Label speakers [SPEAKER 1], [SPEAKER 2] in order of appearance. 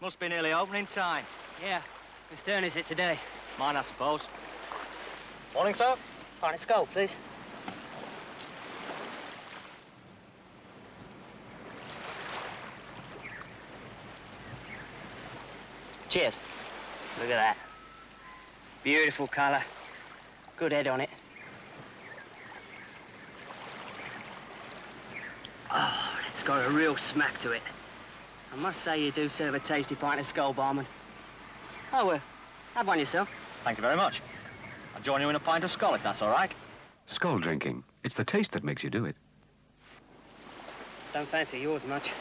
[SPEAKER 1] Must be nearly opening time.
[SPEAKER 2] Yeah. Whose turn is it today?
[SPEAKER 1] Mine, I suppose. Morning, sir.
[SPEAKER 2] Right, let's go, please. Cheers. Look at that. Beautiful colour. Good head on it. Oh, it's got a real smack to it. I must say you do serve a tasty pint of Skol, barman. Oh, well, have one yourself.
[SPEAKER 1] Thank you very much. I'll join you in a pint of Skol, if that's all right.
[SPEAKER 3] Skol drinking. It's the taste that makes you do it.
[SPEAKER 2] Don't fancy yours much.